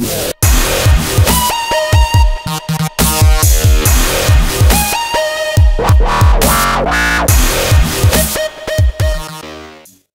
Yeah.